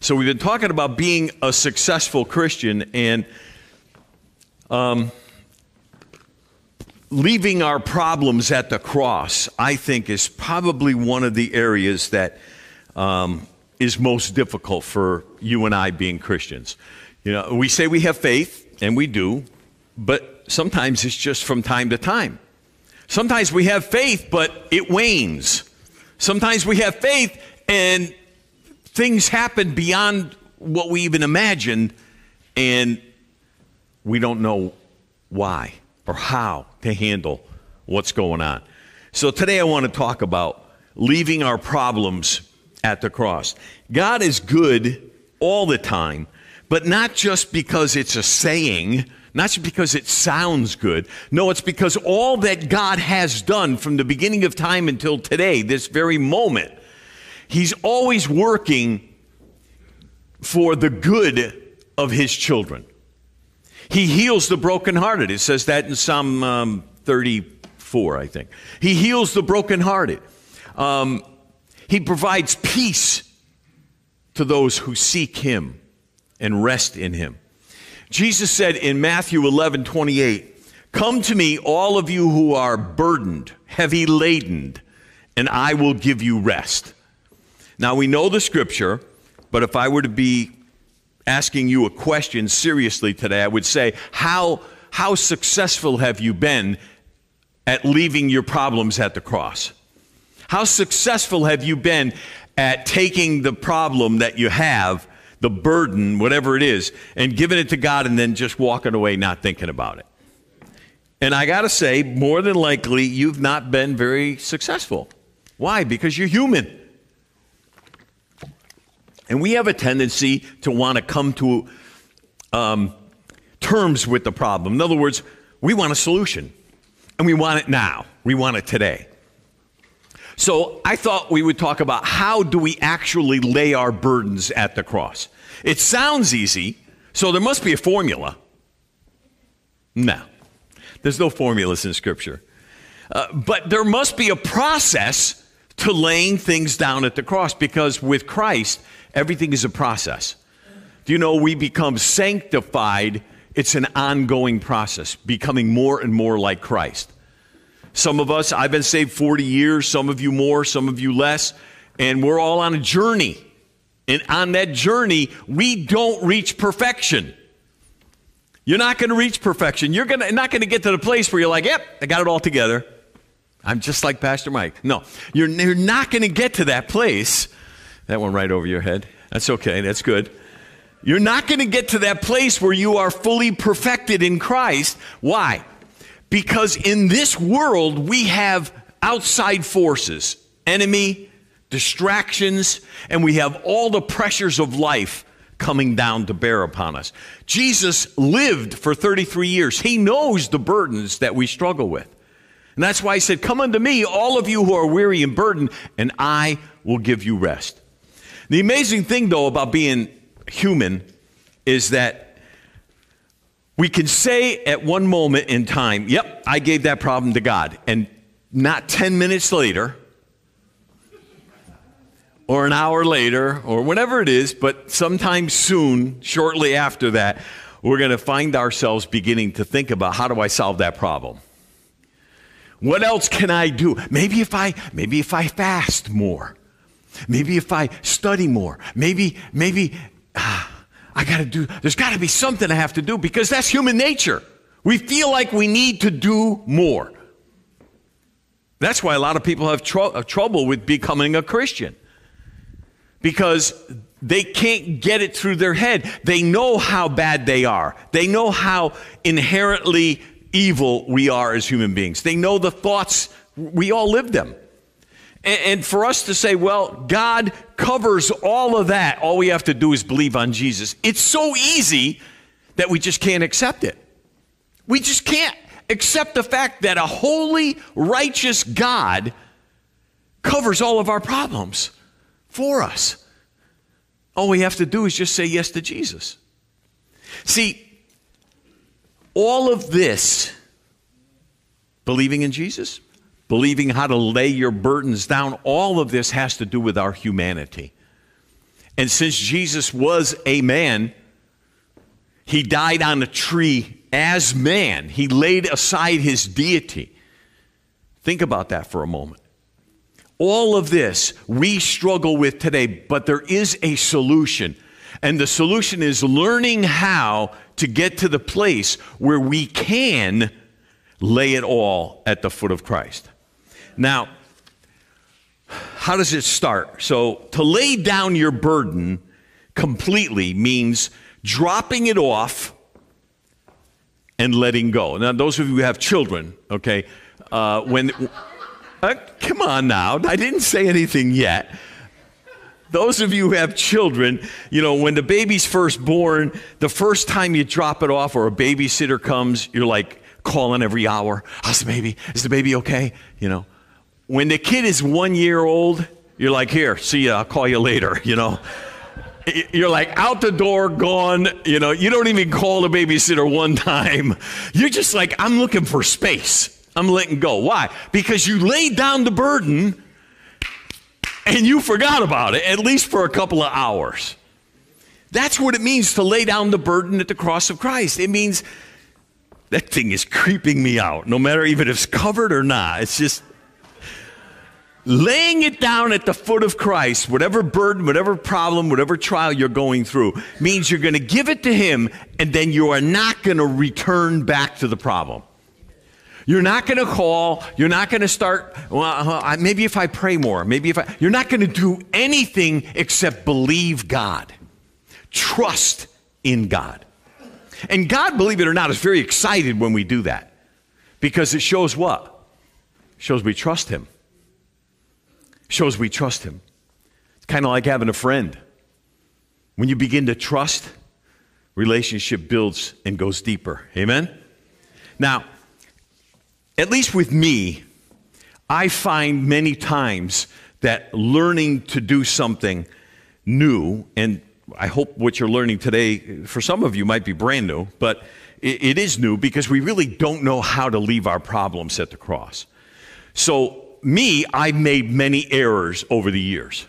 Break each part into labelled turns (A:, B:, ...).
A: So we've been talking about being a successful Christian and um, leaving our problems at the cross, I think, is probably one of the areas that um, is most difficult for you and I being Christians. You know, we say we have faith, and we do, but sometimes it's just from time to time. Sometimes we have faith, but it wanes. Sometimes we have faith, and things happen beyond what we even imagined, and we don't know why or how to handle what's going on. So today I want to talk about leaving our problems at the cross. God is good all the time, but not just because it's a saying, not just because it sounds good. No, it's because all that God has done from the beginning of time until today, this very moment, He's always working for the good of His children. He heals the brokenhearted. It says that in Psalm um, 34, I think. He heals the brokenhearted. Um, he provides peace to those who seek Him and rest in Him. Jesus said in Matthew 11 28, Come to me, all of you who are burdened, heavy laden, and I will give you rest. Now we know the scripture, but if I were to be asking you a question seriously today, I would say, how, how successful have you been at leaving your problems at the cross? How successful have you been at taking the problem that you have, the burden, whatever it is, and giving it to God and then just walking away not thinking about it? And I got to say, more than likely, you've not been very successful. Why? Because you're human. And we have a tendency to want to come to um, terms with the problem. In other words, we want a solution, and we want it now. We want it today. So I thought we would talk about how do we actually lay our burdens at the cross. It sounds easy, so there must be a formula. No, there's no formulas in Scripture. Uh, but there must be a process to laying things down at the cross because with Christ, Everything is a process. Do you know we become sanctified? It's an ongoing process, becoming more and more like Christ. Some of us, I've been saved 40 years, some of you more, some of you less, and we're all on a journey. And on that journey, we don't reach perfection. You're not going to reach perfection. You're gonna, not going to get to the place where you're like, yep, I got it all together. I'm just like Pastor Mike. No, you're, you're not going to get to that place that went right over your head. That's okay. That's good. You're not going to get to that place where you are fully perfected in Christ. Why? Because in this world, we have outside forces, enemy, distractions, and we have all the pressures of life coming down to bear upon us. Jesus lived for 33 years. He knows the burdens that we struggle with. And that's why he said, Come unto me, all of you who are weary and burdened, and I will give you rest. The amazing thing, though, about being human is that we can say at one moment in time, Yep, I gave that problem to God. And not 10 minutes later, or an hour later, or whatever it is, but sometime soon, shortly after that, we're going to find ourselves beginning to think about how do I solve that problem? What else can I do? Maybe if I maybe if I fast more. Maybe if I study more, maybe, maybe ah, I got to do, there's got to be something I have to do because that's human nature. We feel like we need to do more. That's why a lot of people have tr- uh, trouble with becoming a Christian because they can't get it through their head. They know how bad they are, they know how inherently evil we are as human beings. They know the thoughts, we all live them. And, for us to say, well, God covers all of that, all we have to do is believe on Jesus. It's so easy that we just can't accept it. We just can't accept the fact that a holy, righteous God covers all of our problems for us. All we have to do is just say yes to Jesus. See, all of this, believing in Jesus, believing how to lay your burdens down, all of this has to do with our humanity. And since Jesus was a man, he died on a tree as man. He laid aside his deity. Think about that for a moment. All of this we struggle with today, but there is a solution. And the solution is learning how to get to the place where we can lay it all at the foot of Christ. Now, how does it start? So, to lay down your burden completely means dropping it off and letting go. Now, those of you who have children, okay, uh, when, uh, come on now, I didn't say anything yet. Those of you who have children, you know, when the baby's first born, the first time you drop it off or a babysitter comes, you're like calling every hour. How's the baby? Is the baby okay? You know, when the kid is one year old, you're like, here, see ya, I'll call you later, you know. You're like out the door, gone, you know, you don't even call the babysitter one time. You're just like, I'm looking for space. I'm letting go. Why? Because you laid down the burden and you forgot about it, at least for a couple of hours. That's what it means to lay down the burden at the cross of Christ. It means that thing is creeping me out, no matter even if it's covered or not. It's just laying it down at the foot of Christ, whatever burden, whatever problem, whatever trial you're going through, means you're going to give it to Him and then you are not going to return back to the problem. You're not going to call. You're not going to start. Well, uh, maybe if I pray more. Maybe if I. You're not going to do anything except believe God, trust in God, and God, believe it or not, is very excited when we do that, because it shows what? It shows we trust Him. Shows we trust Him. It's kind of like having a friend. When you begin to trust, relationship builds and goes deeper. Amen. Now at least with me, I find many times that learning to do something new, and I hope what you're learning today for some of you might be brand new, but it is new because we really don't know how to leave our problems at the cross. So, me, I've made many errors over the years.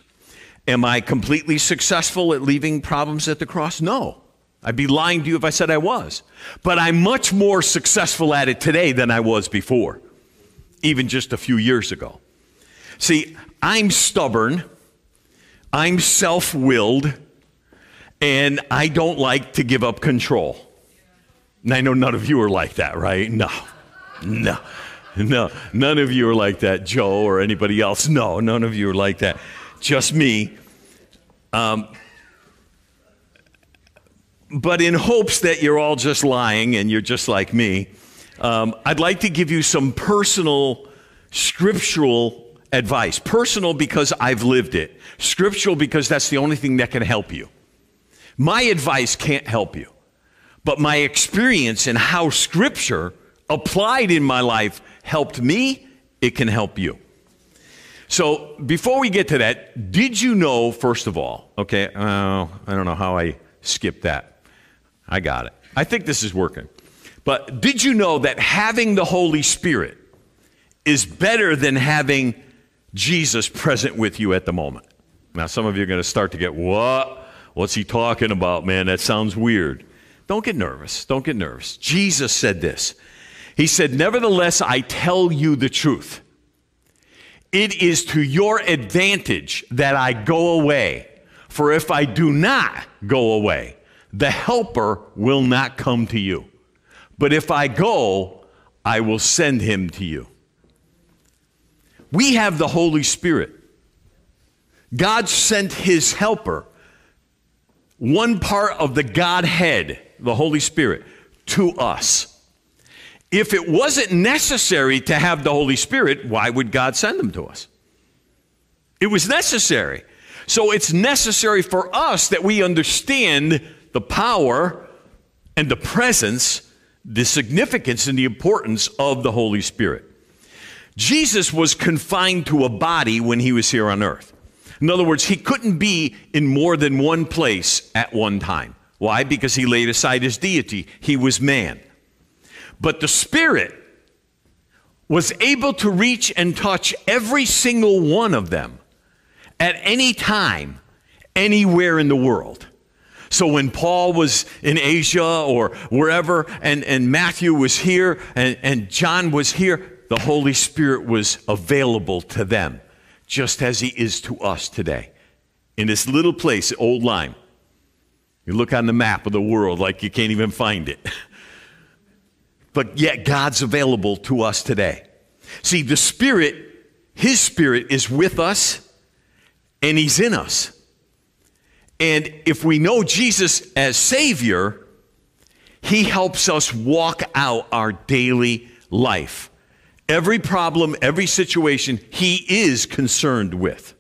A: Am I completely successful at leaving problems at the cross? No. I'd be lying to you if I said I was. But I'm much more successful at it today than I was before, even just a few years ago. See, I'm stubborn, I'm self willed, and I don't like to give up control. And I know none of you are like that, right? No, no, no. None of you are like that, Joe or anybody else. No, none of you are like that. Just me. Um, but in hopes that you're all just lying and you're just like me, um, I'd like to give you some personal scriptural advice. Personal because I've lived it, scriptural because that's the only thing that can help you. My advice can't help you, but my experience and how scripture applied in my life helped me, it can help you. So before we get to that, did you know, first of all, okay, uh, I don't know how I skipped that. I got it. I think this is working. But did you know that having the Holy Spirit is better than having Jesus present with you at the moment? Now, some of you are going to start to get, what? What's he talking about, man? That sounds weird. Don't get nervous. Don't get nervous. Jesus said this. He said, Nevertheless, I tell you the truth. It is to your advantage that I go away. For if I do not go away, the helper will not come to you. But if I go, I will send him to you. We have the Holy Spirit. God sent his helper, one part of the Godhead, the Holy Spirit, to us. If it wasn't necessary to have the Holy Spirit, why would God send them to us? It was necessary. So it's necessary for us that we understand the power and the presence, the significance and the importance of the Holy Spirit. Jesus was confined to a body when he was here on earth. In other words, he couldn't be in more than one place at one time. Why? Because he laid aside his deity. He was man. But the Spirit was able to reach and touch every single one of them at any time anywhere in the world. So when Paul was in Asia or wherever, and, and Matthew was here and, and John was here, the Holy Spirit was available to them, just as he is to us today. In this little place, Old Lyme. You look on the map of the world like you can't even find it. but yet God's available to us today. See, the Spirit, His Spirit is with us and He's in us. And if we know Jesus as Savior, He helps us walk out our daily life. Every problem, every situation, He is concerned with.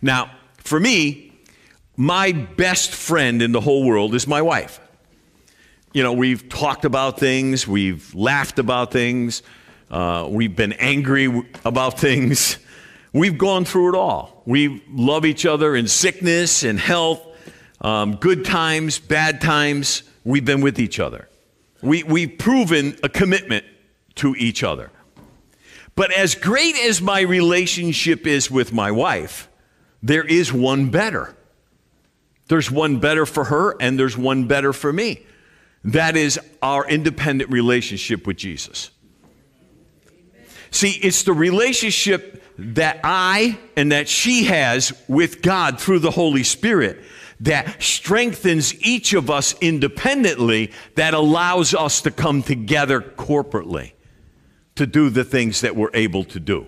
A: Now, for me, my best friend in the whole world is my wife. You know, we've talked about things, we've laughed about things, uh, we've been angry about things. We've gone through it all. We love each other in sickness and health, um, good times, bad times. We've been with each other. We, we've proven a commitment to each other. But as great as my relationship is with my wife, there is one better. There's one better for her, and there's one better for me. That is our independent relationship with Jesus. See, it's the relationship that I and that she has with God through the Holy Spirit that strengthens each of us independently, that allows us to come together corporately to do the things that we're able to do.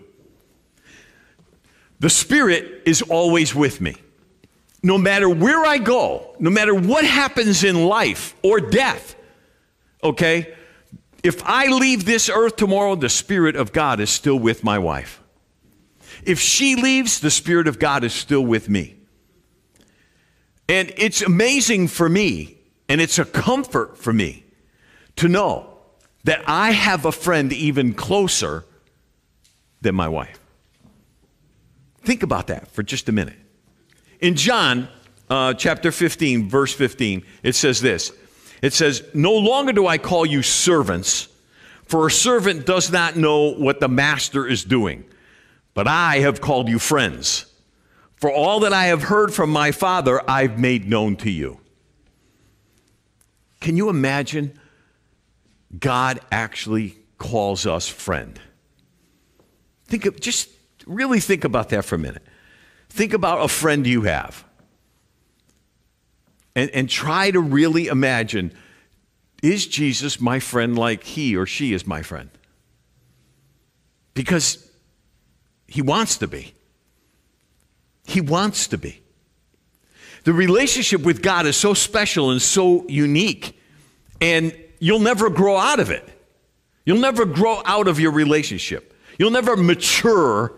A: The Spirit is always with me. No matter where I go, no matter what happens in life or death, okay? If I leave this earth tomorrow, the Spirit of God is still with my wife. If she leaves, the Spirit of God is still with me. And it's amazing for me, and it's a comfort for me to know that I have a friend even closer than my wife. Think about that for just a minute. In John uh, chapter 15, verse 15, it says this It says, No longer do I call you servants, for a servant does not know what the master is doing but I have called you friends. For all that I have heard from my Father, I've made known to you. Can you imagine God actually calls us friend? Think of, just really think about that for a minute. Think about a friend you have. And, and try to really imagine is Jesus my friend like he or she is my friend? Because he wants to be. He wants to be. The relationship with God is so special and so unique, and you'll never grow out of it. You'll never grow out of your relationship. You'll never mature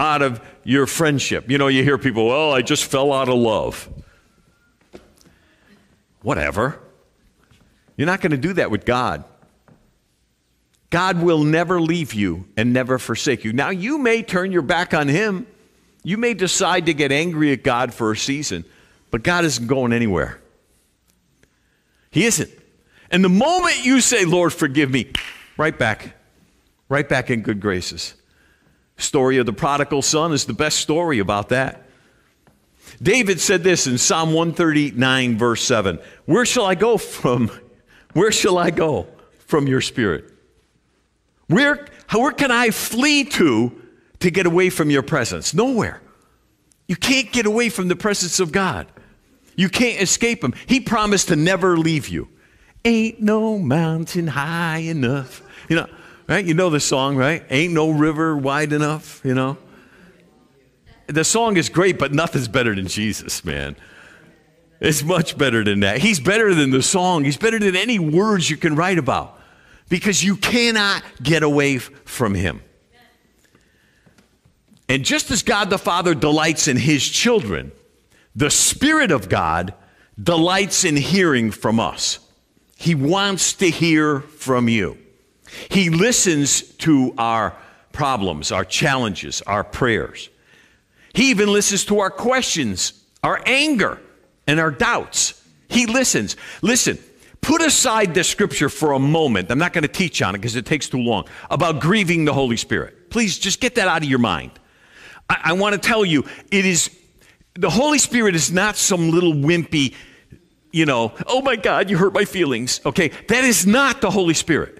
A: out of your friendship. You know, you hear people, well, I just fell out of love. Whatever. You're not going to do that with God. God will never leave you and never forsake you. Now, you may turn your back on Him. You may decide to get angry at God for a season, but God isn't going anywhere. He isn't. And the moment you say, Lord, forgive me, right back, right back in good graces. Story of the prodigal son is the best story about that. David said this in Psalm 139, verse 7 Where shall I go from? Where shall I go from your spirit? Where, where can I flee to to get away from your presence? Nowhere. You can't get away from the presence of God. You can't escape Him. He promised to never leave you. Ain't no mountain high enough. You know, right? You know the song, right? Ain't no river wide enough, you know? The song is great, but nothing's better than Jesus, man. It's much better than that. He's better than the song. He's better than any words you can write about because you cannot get away from him. And just as God the Father delights in his children, the Spirit of God delights in hearing from us. He wants to hear from you. He listens to our problems, our challenges, our prayers. He even listens to our questions, our anger, and our doubts. He listens. Listen, Put aside the scripture for a moment. I'm not going to teach on it because it takes too long about grieving the Holy Spirit. Please just get that out of your mind. I, I want to tell you, it is the Holy Spirit is not some little wimpy, you know, oh my God, you hurt my feelings. Okay, that is not the Holy Spirit.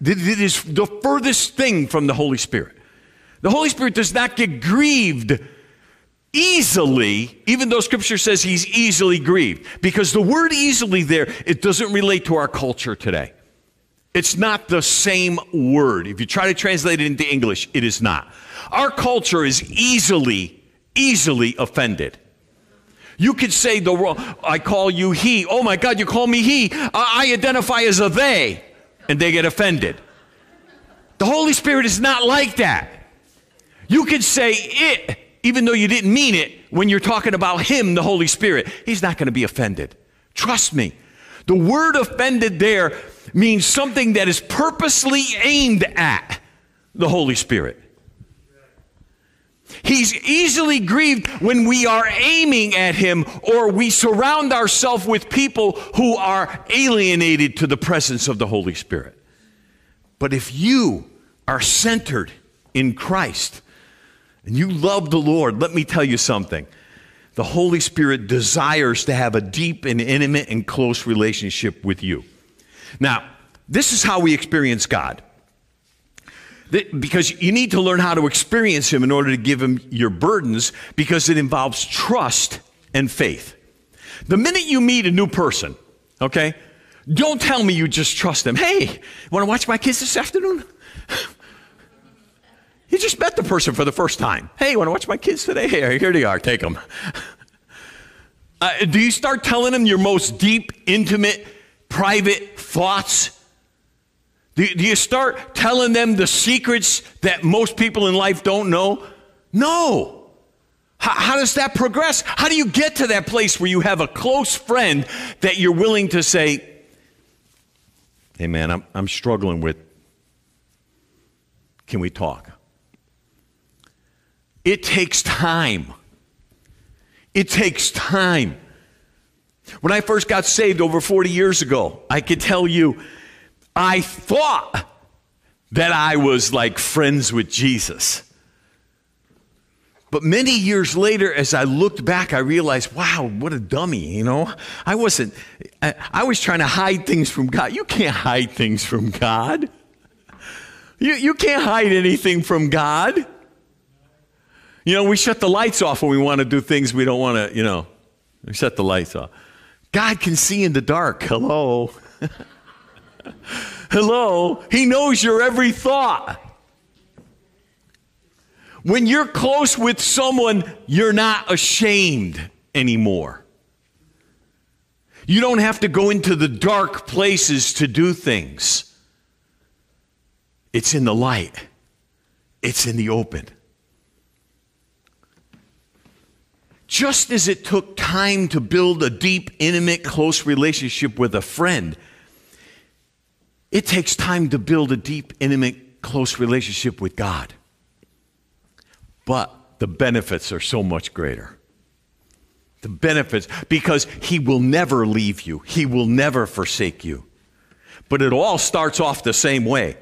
A: It is the furthest thing from the Holy Spirit. The Holy Spirit does not get grieved easily, even though Scripture says he's easily grieved. Because the word easily there, it doesn't relate to our culture today. It's not the same word. If you try to translate it into English, it is not. Our culture is easily, easily offended. You could say the wrong, I call you he. Oh my God, you call me he. I identify as a they. And they get offended. The Holy Spirit is not like that. You could say it, even though you didn't mean it, when you're talking about Him, the Holy Spirit. He's not going to be offended. Trust me. The word offended there means something that is purposely aimed at the Holy Spirit. He's easily grieved when we are aiming at him or we surround ourselves with people who are alienated to the presence of the Holy Spirit. But if you are centered in Christ and you love the Lord, let me tell you something. The Holy Spirit desires to have a deep and intimate and close relationship with you. Now, this is how we experience God because you need to learn how to experience Him in order to give Him your burdens because it involves trust and faith. The minute you meet a new person, okay, don't tell me you just trust them. Hey, want to watch my kids this afternoon? You just met the person for the first time. Hey, want to watch my kids today? Here, here they are. Take them. Uh, do you start telling them your most deep, intimate, private thoughts? Do, you start telling them the secrets that most people in life don't know? No. How, how, does that progress? How do you get to that place where you have a close friend that you're willing to say, hey man, I'm, I'm struggling with, can we talk? It takes time. It takes time. When I first got saved over 40 years ago, I could tell you I thought that I was like friends with Jesus. But many years later, as I looked back, I realized, wow, what a dummy, you know? I wasn't, I, was trying to hide things from God. You can't hide things from God. You, you can't hide anything from God. You know, we shut the lights off when we want to do things we don't want to, you know, we shut the lights off. God can see in the dark. Hello. Hello? He knows your every thought. When you're close with someone, you're not ashamed anymore. You don't have to go into the dark places to do things. It's in the light, it's in the open. Just as it took time to build a deep, intimate, close relationship with a friend, it takes time to build a deep, intimate, close relationship with God. But the benefits are so much greater. The benefits, because He will never leave you, He will never forsake you. But it all starts off the same way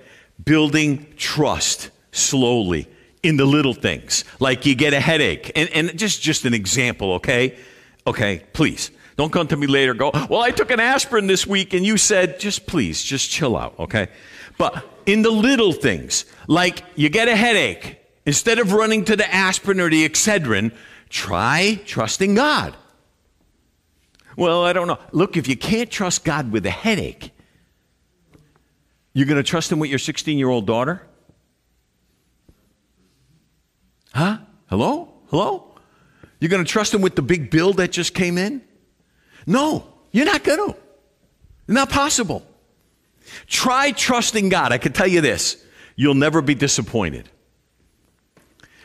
A: building trust slowly in the little things. Like you get a headache. And, and just, just an example, okay? Okay, please. Don't come to me later go, well, I took an aspirin this week and you said, just please, just chill out, okay? But in the little things, like you get a headache, instead of running to the aspirin or the Excedrin, try trusting God. Well, I don't know. Look, if you can't trust God with a headache, you're going to trust Him with your 16 year old daughter? Huh? Hello? Hello? You're going to trust Him with the big bill that just came in? No, you're not going to. Not possible. Try trusting God. I can tell you this you'll never be disappointed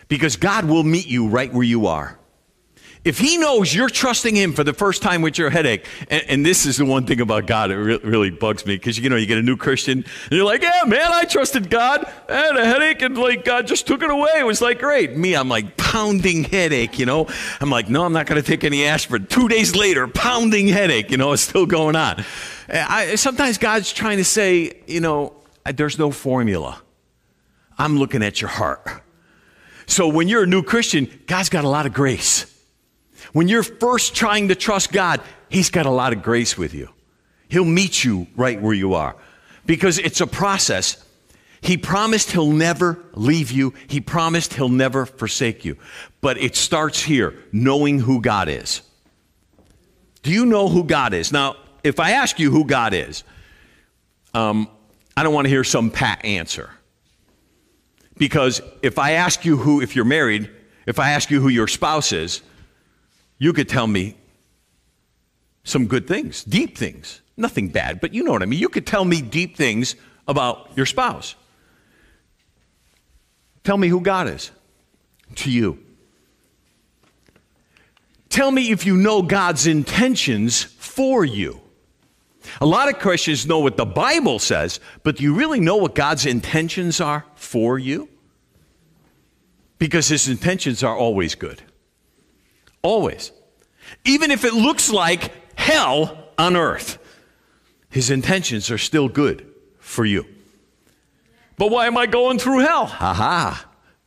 A: because God will meet you right where you are. If he knows you're trusting him for the first time with your headache, and, and this is the one thing about God that re- really bugs me, because you know, you get a new Christian, and you're like, yeah, man, I trusted God. I had a headache, and like God just took it away. It was like great. Me, I'm like pounding headache, you know. I'm like, no, I'm not going to take any aspirin. Two days later, pounding headache, you know, it's still going on. I, sometimes God's trying to say, you know, there's no formula. I'm looking at your heart. So when you're a new Christian, God's got a lot of grace. When you're first trying to trust God, He's got a lot of grace with you. He'll meet you right where you are because it's a process. He promised He'll never leave you, He promised He'll never forsake you. But it starts here, knowing who God is. Do you know who God is? Now, if I ask you who God is, um, I don't want to hear some pat answer. Because if I ask you who, if you're married, if I ask you who your spouse is, you could tell me some good things, deep things. Nothing bad, but you know what I mean. You could tell me deep things about your spouse. Tell me who God is to you. Tell me if you know God's intentions for you. A lot of Christians know what the Bible says, but do you really know what God's intentions are for you? Because his intentions are always good. Always. Even if it looks like hell on earth, his intentions are still good for you. But why am I going through hell? Haha.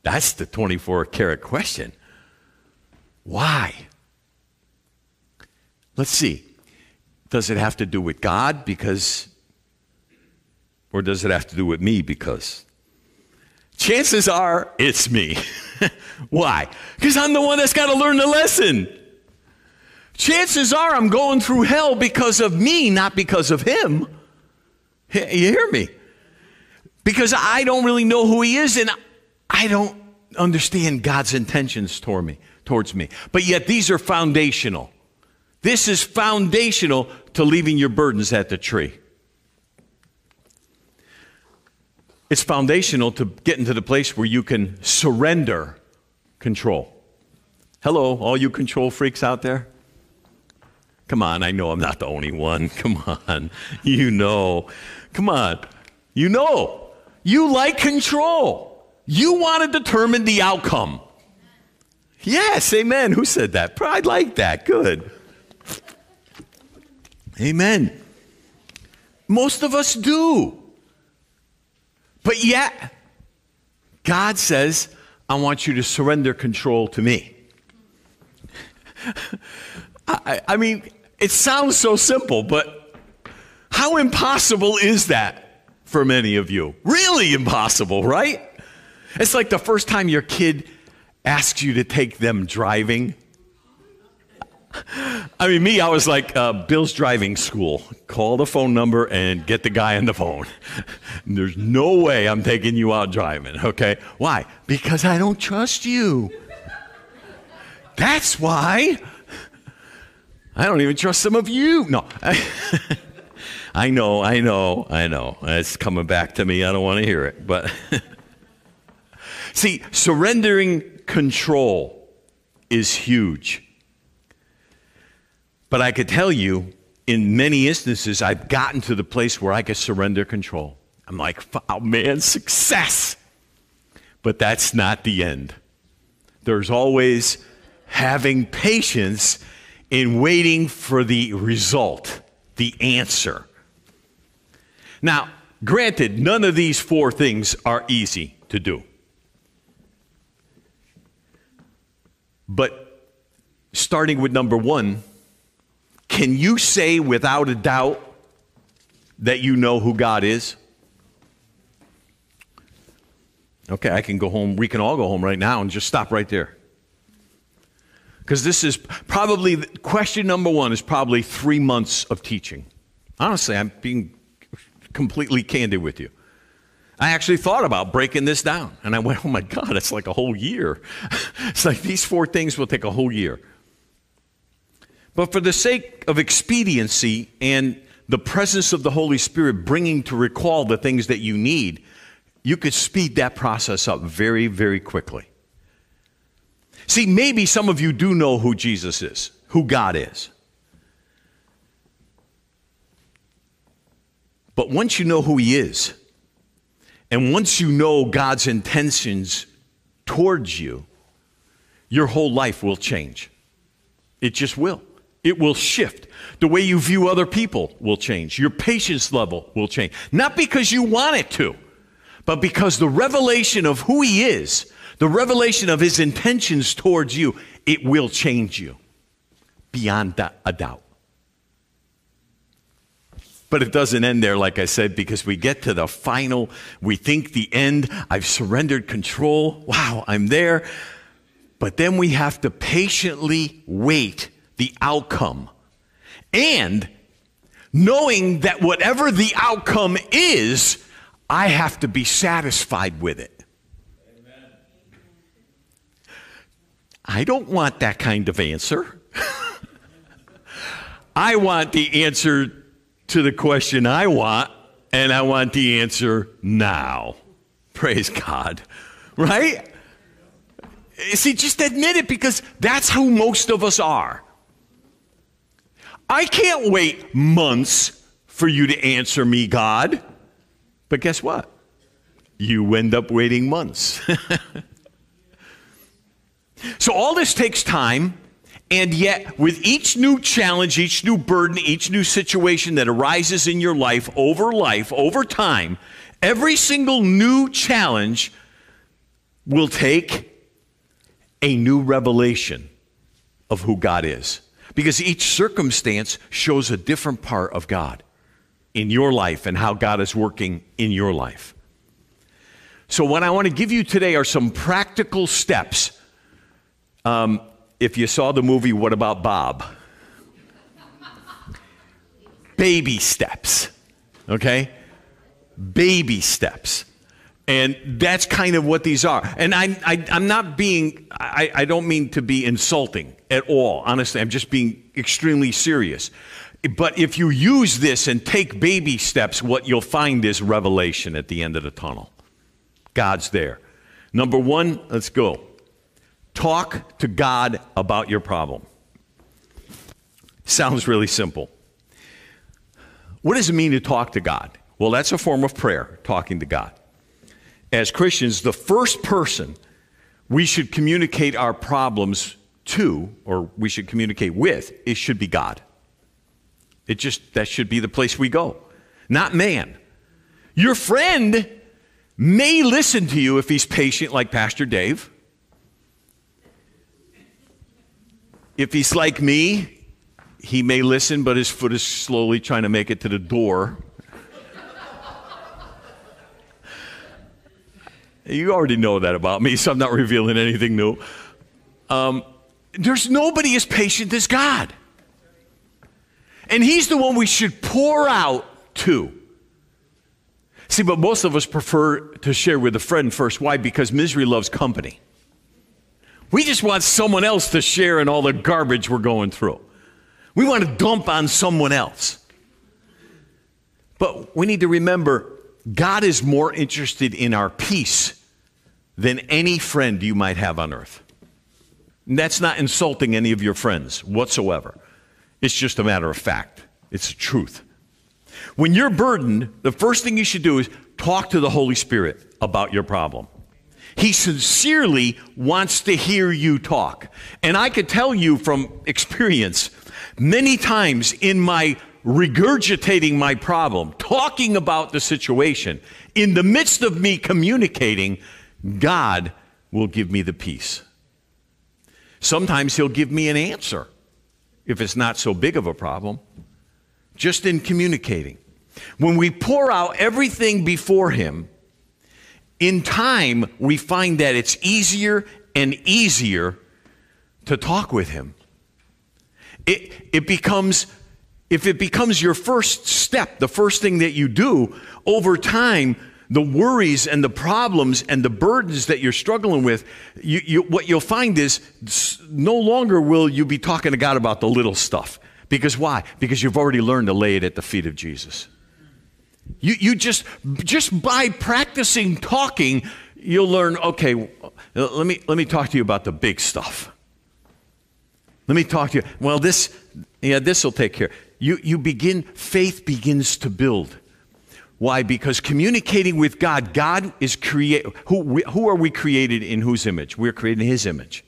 A: That's the 24 karat question. Why? Let's see. Does it have to do with God because, or does it have to do with me because? Chances are it's me. Why? Because I'm the one that's got to learn the lesson. Chances are I'm going through hell because of me, not because of him. You hear me? Because I don't really know who he is and I don't understand God's intentions toward me, towards me. But yet these are foundational. This is foundational to leaving your burdens at the tree. It's foundational to getting to the place where you can surrender control. Hello, all you control freaks out there. Come on, I know I'm not the only one. Come on. You know. Come on. You know. You like control. You want to determine the outcome. Yes, amen. Who said that? I like that. Good. Amen. Most of us do. But yet, God says, I want you to surrender control to me. I, I, mean, it sounds so simple, but how impossible is that for many of you? Really impossible, right? It's like the first time your kid asks you to take them driving I mean, me, I was like, uh, Bill's driving school. Call the phone number and get the guy on the phone. There's no way I'm taking you out driving, okay? Why? Because I don't trust you. That's why. I don't even trust some of you. No. I know, I know, I know. It's coming back to me. I don't want to hear it. But see, surrendering control is huge. But I could tell you, in many instances, I've gotten to the place where I could surrender control. I'm like, oh man, success. But that's not the end. There's always having patience in waiting for the result, the answer. Now, granted, none of these four things are easy to do. But starting with number one, can you say without a doubt that you know who God is? Okay, I can go home. We can all go home right now and just stop right there. Because this is probably question number one is probably three months of teaching. Honestly, I'm being completely candid with you. I actually thought about breaking this down. And I went, oh my God, it's like a whole year. it's like these four things will take a whole year. But for the sake of expediency and the presence of the Holy Spirit bringing to recall the things that you need, you could speed that process up very, very quickly. See, maybe some of you do know who Jesus is, who God is. But once you know who He is, and once you know God's intentions towards you, your whole life will change. It just will. It will shift. The way you view other people will change. Your patience level will change. Not because you want it to, but because the revelation of who He is, the revelation of His intentions towards you, it will change you. beyond a doubt. But it doesn't end there, like I said, because we get to the final, we think the end, I've surrendered control. Wow, I'm there. But then we have to patiently wait the outcome. And knowing that whatever the outcome is, I have to be satisfied with it. I don't want that kind of answer. I want the answer to the question I want, and I want the answer now. Praise God. Right? See, just admit it because that's who most of us are. I can't wait months for you to answer me, God. But guess what? You end up waiting months. so all this takes time. And yet, with each new challenge, each new burden, each new situation that arises in your life over life, over time, every single new challenge will take a new revelation of who God is. Because each circumstance shows a different part of God in your life and how God is working in your life. So, what I want to give you today are some practical steps. Um, if you saw the movie, What About Bob? Baby steps, okay? Baby steps. And that's kind of what these are. And I, I, am not being, I, I don't mean to be insulting at all. Honestly, I'm just being extremely serious. But if you use this and take baby steps, what you'll find is revelation at the end of the tunnel. God's there. Number one, let's go. Talk to God about your problem. Sounds really simple. What does it mean to talk to God? Well, that's a form of prayer, talking to God as Christians, the first person we should communicate our problems to, or we should communicate with, it should be God. It just, that should be the place we go, not man. Your friend may listen to you if he's patient, like Pastor Dave. If he's like me, he may listen, but his foot is slowly trying to make it to the door You already know that about me, so I'm not revealing anything new. Um, there's nobody as patient as God. And He's the one we should pour out to. See, but most of us prefer to share with a friend first. Why? Because misery loves company. We just want someone else to share in all the garbage we're going through. We want to dump on someone else. But we need to remember God is more interested in our peace than any friend you might have on earth. That's not insulting any of your friends whatsoever. It's just a matter of fact, it's the truth. When you're burdened, the first thing you should do is talk to the Holy Spirit about your problem. He sincerely wants to hear you talk. And I could tell you from experience, many times in my regurgitating my problem, talking about the situation, in the midst of me communicating, God will give me the peace. Sometimes He'll give me an answer if it's not so big of a problem, just in communicating. When we pour out everything before Him, in time we find that it's easier and easier to talk with Him. It, it becomes if it becomes your first step, the first thing that you do, over time, the worries and the problems and the burdens that you're struggling with, you, you, what you'll find is no longer will you be talking to God about the little stuff. Because why? Because you've already learned to lay it at the feet of Jesus. You, you just, just by practicing talking, you'll learn, okay, let me, let me talk to you about the big stuff. Let me talk to you. Well, this, yeah, this will take care you, you begin, faith begins to build. Why? Because communicating with God, God is create. Who, who are we created in whose image? We're created in His image.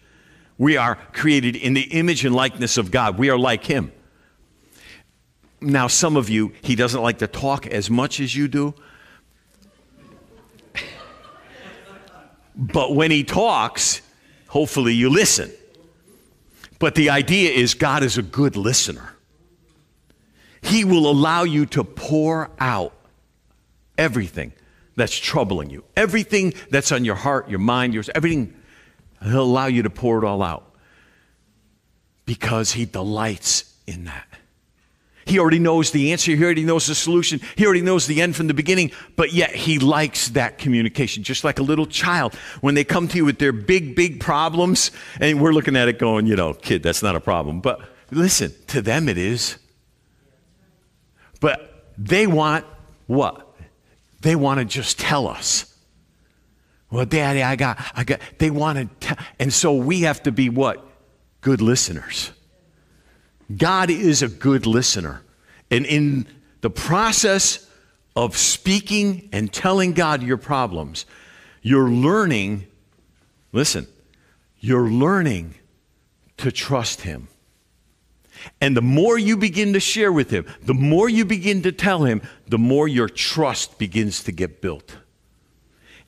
A: We are created in the image and likeness of God. We are like Him. Now, some of you, He doesn't like to talk as much as you do. But when He talks, hopefully you listen. But the idea is God is a good listener. He will allow you to pour out everything that's troubling you, everything that's on your heart, your mind, yours, everything. He'll allow you to pour it all out because He delights in that. He already knows the answer. He already knows the solution. He already knows the end from the beginning, but yet he likes that communication, just like a little child. When they come to you with their big, big problems, and we're looking at it going, you know, kid, that's not a problem. But listen, to them it is. But they want what? They want to just tell us. Well, daddy, I got, I got, they want to tell. And so we have to be what? Good listeners. God is a good listener. And in the process of speaking and telling God your problems, you're learning, listen, you're learning to trust Him. And the more you begin to share with Him, the more you begin to tell Him, the more your trust begins to get built.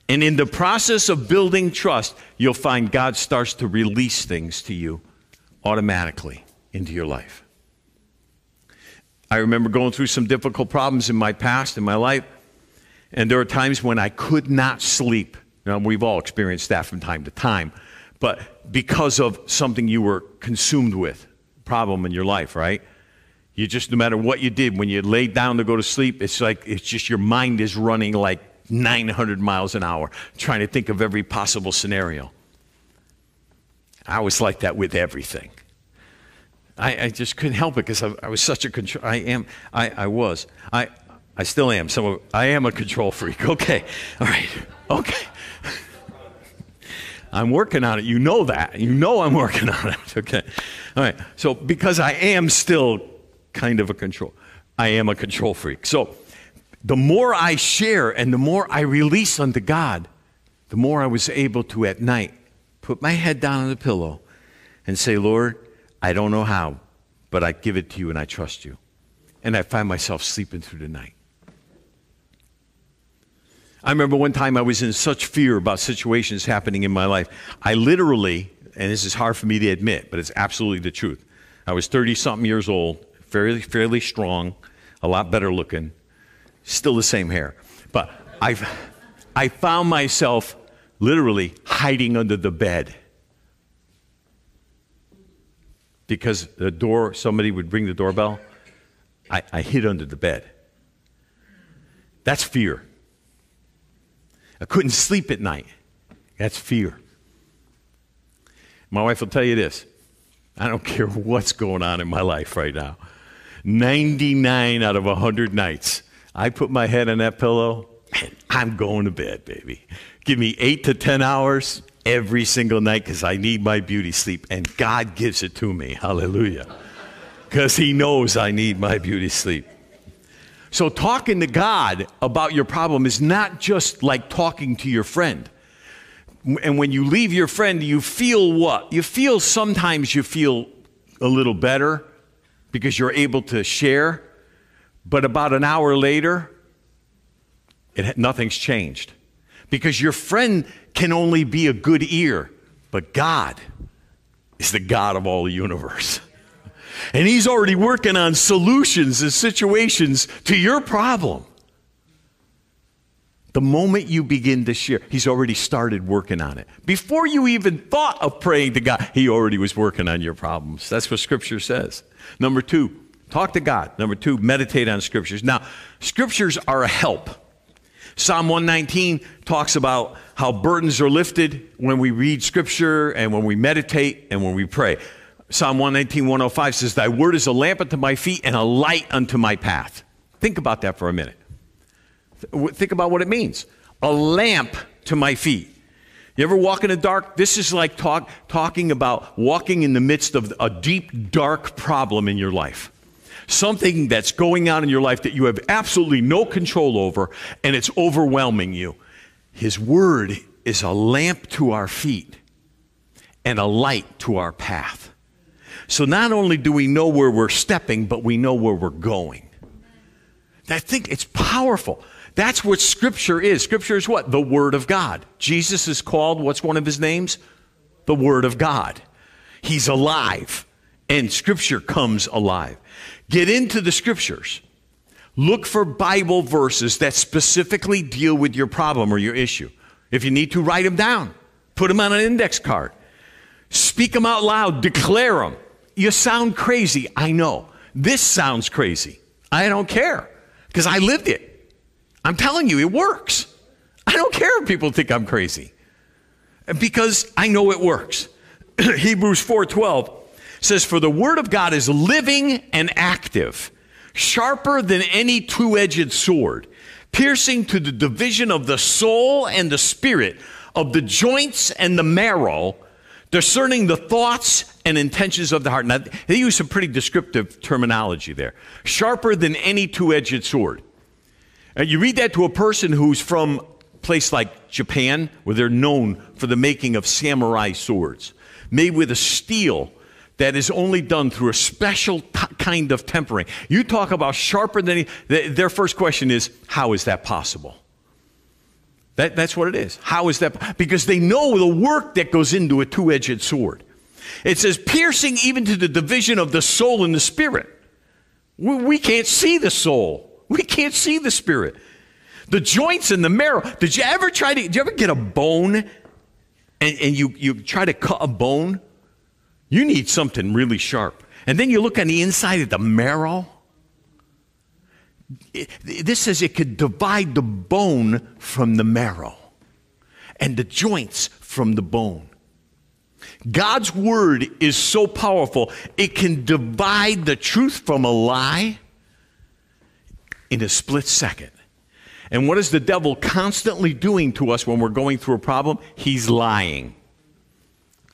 A: And in the process of building trust, you'll find God starts to release things to you automatically into your life. I remember going through some difficult problems in my past, in my life, and there were times when I could not sleep. Now, we've all experienced that from time to time, but because of something you were consumed with, problem in your life, right? You just, no matter what you did, when you laid down to go to sleep, it's like, it's just your mind is running like 900 miles an hour, trying to think of every possible scenario. I was like that with everything. I, I just couldn't help it because I, I, was such a control. I am. I, I was. I. I still am. So I am a control freak. Okay. All right. Okay. I'm working on it. You know that. You know I'm working on it. Okay. All right. So because I am still kind of a control, I am a control freak. So the more I share and the more I release unto God, the more I was able to at night put my head down on the pillow and say, Lord, I don't know how, but I give it to you and I trust you. And I find myself sleeping through the night. I remember one time I was in such fear about situations happening in my life. I literally, and this is hard for me to admit, but it's absolutely the truth. I was 30 something years old, fairly, fairly strong, a lot better looking, still the same hair. But I, I found myself literally hiding under the bed because the door, somebody would ring the doorbell. I, I hid under the bed. That's fear. I couldn't sleep at night. That's fear. My wife will tell you this I don't care what's going on in my life right now. 99 out of 100 nights, I put my head on that pillow and I'm going to bed, baby. Give me eight to 10 hours, every single night because I need my beauty sleep, and God gives it to me. Hallelujah. Because He knows I need my beauty sleep. So, talking to God about your problem is not just like talking to your friend. And when you leave your friend, you feel what? You feel sometimes you feel a little better because you're able to share. But about an hour later, it, nothing's changed because your friend can only be a good ear, but God is the God of all the universe. And He's already working on solutions and situations to your problem. The moment you begin to share, He's already started working on it. Before you even thought of praying to God, He already was working on your problems. That's what Scripture says. Number two, talk to God. Number two, meditate on Scriptures. Now, Scriptures are a help. Psalm 119 talks about how burdens are lifted when we read scripture and when we meditate and when we pray. Psalm 119, 105 says, Thy word is a lamp unto my feet and a light unto my path. Think about that for a minute. Think about what it means. A lamp to my feet. You ever walk in the dark? This is like talk, talking about walking in the midst of a deep, dark problem in your life something that's going on in your life that you have absolutely no control over and it's overwhelming you. His word is a lamp to our feet and a light to our path. So not only do we know where we're stepping, but we know where we're going. I think it's powerful. That's what Scripture is. Scripture is what? The Word of God. Jesus is called, what's one of his names? The Word of God. He's alive, and Scripture comes alive. Get into the Scriptures. Look for Bible verses that specifically deal with your problem or your issue. If you need to, write them down, put them on an index card, speak them out loud, declare them. You sound crazy, I know. This sounds crazy. I don't care because I lived it. I'm telling you, it works. I don't care if people think I'm crazy because I know it works. Hebrews 4:12 says for the word of God is living and active, sharper than any two-edged sword, piercing to the division of the soul and the spirit, of the joints and the marrow, discerning the thoughts and intentions of the heart. Now, they use some pretty descriptive terminology there. Sharper than any two edged sword. And you read that to a person who's from a place like Japan, where they're known for the making of samurai swords, made with a steel that is only done through a special t- kind of tempering. You talk about sharper than any, their first question is, how is that possible? That, that's what it is. How is that? Because they know the work that goes into a two edged sword. It says, piercing even to the division of the soul and the spirit. We, we can't see the soul, we can't see the spirit. The joints and the marrow. Did you ever try to, did you ever get a bone and, and you, you try to cut a bone? You need something really sharp. And then you look on the inside of the marrow this says it could divide the bone from the marrow and the joints from the bone. God's word is so powerful, it can divide the truth from a lie in a split second. And what is the devil constantly doing to us when we're going through a problem? He's lying.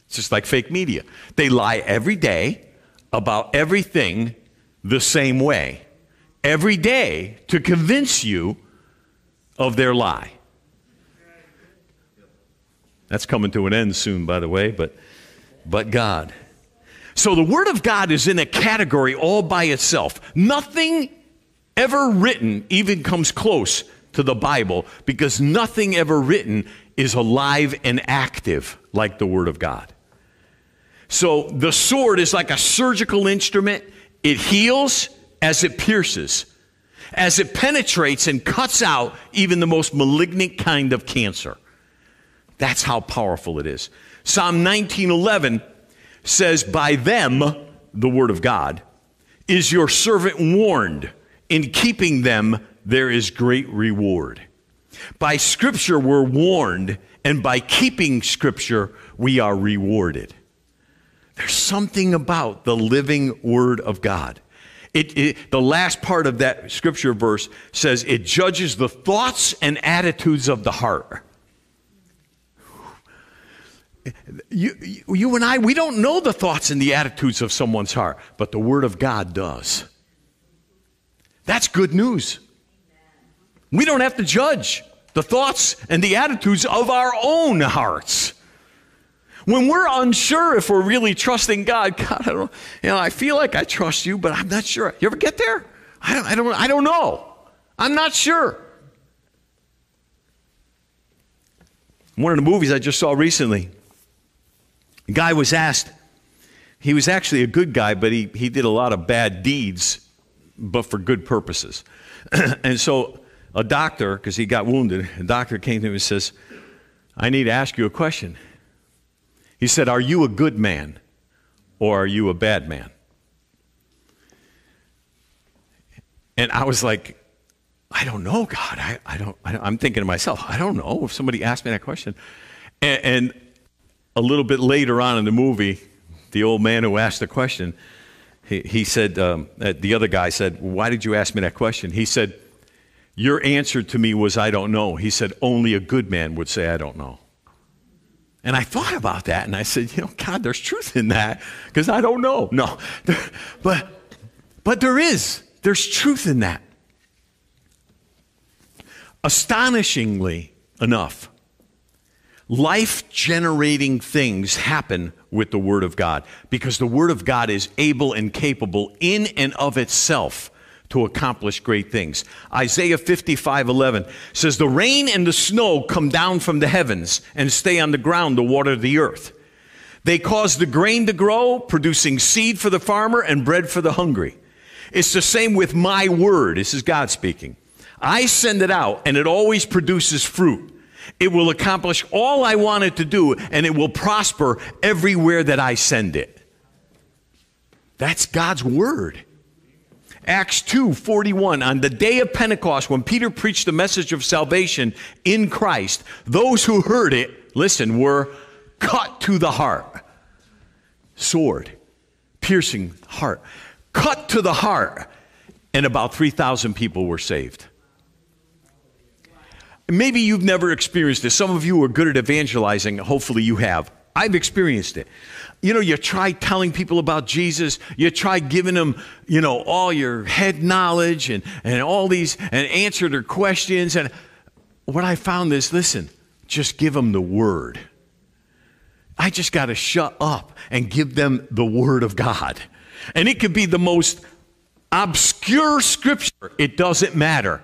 A: It's just like fake media. They lie every day about everything the same way every day to convince you of their lie. That's coming to an end soon, by the way, but, but God. So the Word of God is in a category all by itself. Nothing ever written even comes close to the Bible because nothing ever written is alive and active like the Word of God. So the sword is like a surgical instrument, it heals, as it pierces, as it penetrates and cuts out even the most malignant kind of cancer. That's how powerful it is. Psalm 19:11 says, "By them, the word of God, is your servant warned. In keeping them, there is great reward." By scripture we're warned, and by keeping scripture we are rewarded. There's something about the living word of God. It, it, the last part of that scripture verse says it judges the thoughts and attitudes of the heart. You, you and I, we don't know the thoughts and the attitudes of someone's heart, but the Word of God does. That's good news. We don't have to judge the thoughts and the attitudes of our own hearts. When we're unsure if we're really trusting God, God, I don't, you know, I feel like I trust you, but I'm not sure. You ever get there? I don't, I don't, I don't know. I'm not sure. One of the movies I just saw recently, a guy was asked, he was actually a good guy, but he, he did a lot of bad deeds, but for good purposes. and so a doctor, because he got wounded, a doctor came to him and says, I need to ask you a question. He said, Are you a good man or are you a bad man? And I was like, I don't know, God. I, I don't, I, am thinking to myself, I don't know if somebody asked me that question. And, and a little bit later on in the movie, the old man who asked the question, he, he said, um, uh, the other guy said, Why did you ask me that question? He said, Your answer to me was, I don't know. He said, Only a good man would say, I don't know. And I thought about that and I said, you know, God, there's truth in that because I don't know. No, but, but there is. There's truth in that. Astonishingly enough, life generating things happen with the Word of God because the Word of God is able and capable in and of itself to accomplish great things. Isaiah 55 11 says, The rain and the snow come down from the heavens and stay on the ground to water the earth. They cause the grain to grow, producing seed for the farmer and bread for the hungry. It's the same with my word. This is God speaking. I send it out, and it always produces fruit. It will accomplish all I want it to do, and it will prosper everywhere that I send it. That's God's word. Acts 2 41, on the day of Pentecost, when Peter preached the message of salvation in Christ, those who heard it, listen, were cut to the heart. Sword, piercing heart, cut to the heart, and about 3,000 people were saved. Maybe you've never experienced this. Some of you are good at evangelizing. Hopefully, you have. I've experienced it. You know, you try telling people about Jesus, you try giving them, you know, all your head knowledge and, and all these, and answer their questions. And what I found is listen, just give them the word. I just got to shut up and give them the word of God. And it could be the most obscure scripture, it doesn't matter.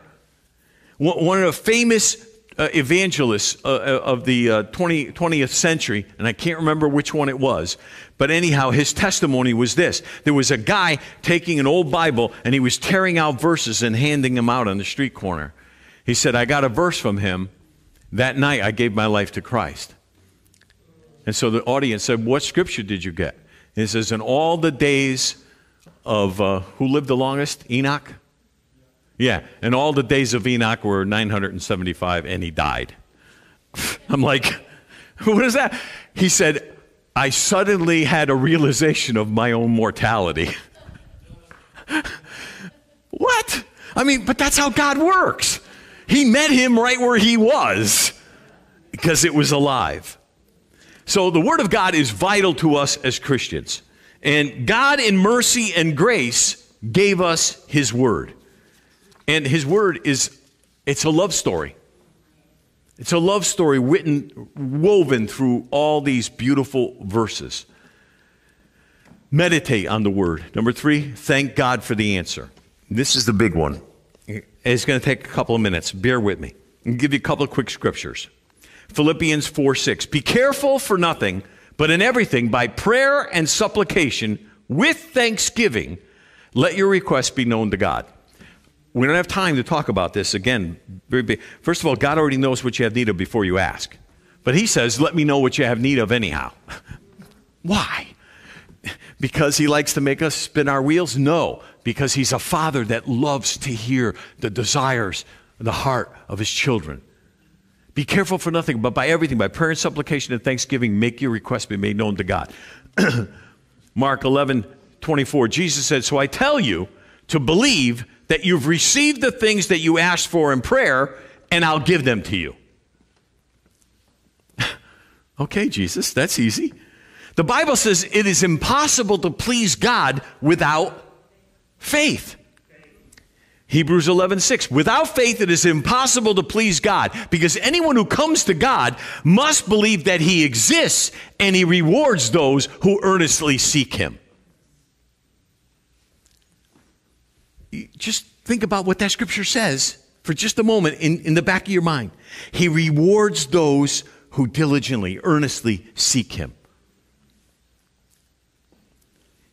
A: One of the famous uh, evangelists uh, uh of the uh, 20, 20th century, and I can't remember which one it was, but anyhow, his testimony was this. There was a guy taking an old Bible and he was tearing out verses and handing them out on the street corner. He said, I got a verse from him. That night, I gave my life to Christ. And so the audience said, What scripture did you get? And he says, In all the days of uh, who lived the longest? Enoch? Yeah, and all the days of Enoch were 975, and he died. I'm like, what is that? He said, I suddenly had a realization of my own mortality. what? I mean, but that's how God works. He met him right where he was because it was alive. So the Word of God is vital to us as Christians. And God, in mercy and grace, gave us His Word. And his word is, it's a love story. It's a love story written, woven through all these beautiful verses. Meditate on the word. Number three, thank God for the answer. This is the big one. It's going to take a couple of minutes. Bear with me. I'll give you a couple of quick scriptures. Philippians 4 6. Be careful for nothing, but in everything, by prayer and supplication, with thanksgiving, let your requests be known to God. We don't have time to talk about this again. First of all, God already knows what you have need of before you ask. But He says, let me know what you have need of anyhow. Why? Because He likes to make us spin our wheels? No, because He's a Father that loves to hear the desires, the heart of His children. Be careful for nothing, but by everything, by prayer and supplication and thanksgiving, make your request be made known to God. Mark 11, 24, Jesus said, So I tell you to believe that you've received the things that you asked for in prayer, and I'll give them to you. okay, Jesus, that's easy. The Bible says it is impossible to please God without faith. Hebrews 11, 6. Without faith, it is impossible to please God because anyone who comes to God must believe that He exists and He rewards those who earnestly seek Him. Just think about what that scripture says for just a moment in, in the back of your mind. He rewards those who diligently, earnestly seek Him.